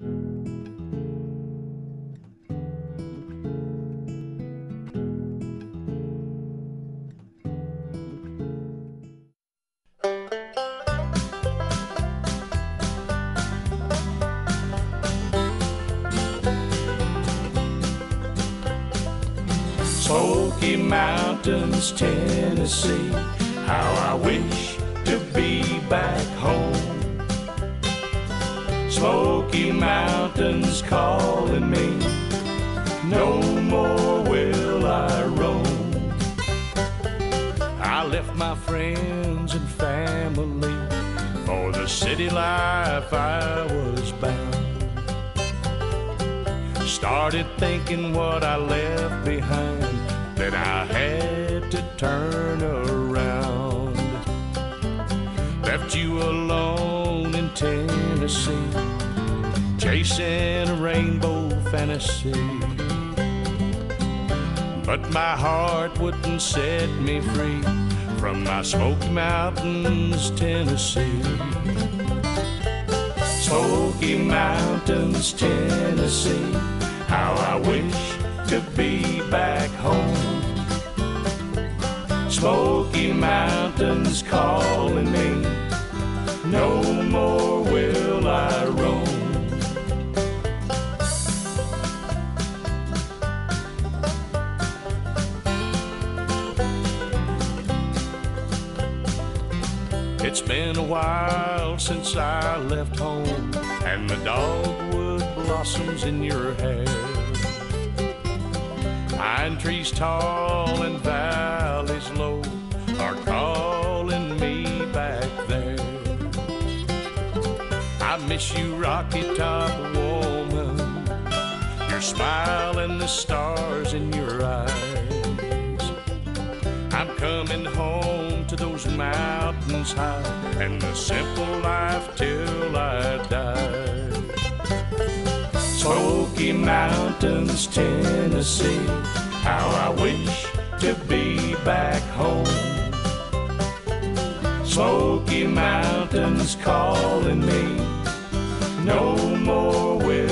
Smoky Mountains, Tennessee. How I wish to be back home. Smoky Mountains calling me. No more will I roam. I left my friends and family for the city life I was bound. Started thinking what I left behind, that I had to turn around. Left you alone chasing a rainbow fantasy. But my heart wouldn't set me free from my Smoky Mountains, Tennessee. Smoky Mountains, Tennessee. How I wish to be back home. Smoky Mountains calling me. No It's been a while since I left home, and the dogwood blossoms in your hair. Pine trees tall and valleys low are calling me back there. I miss you, Rocky Top woman, your smile and the stars in your eyes. I'm coming home those mountains high and a simple life till I die. Smoky Mountains, Tennessee, how I wish to be back home. Smoky Mountains calling me, no more will.